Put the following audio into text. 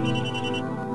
う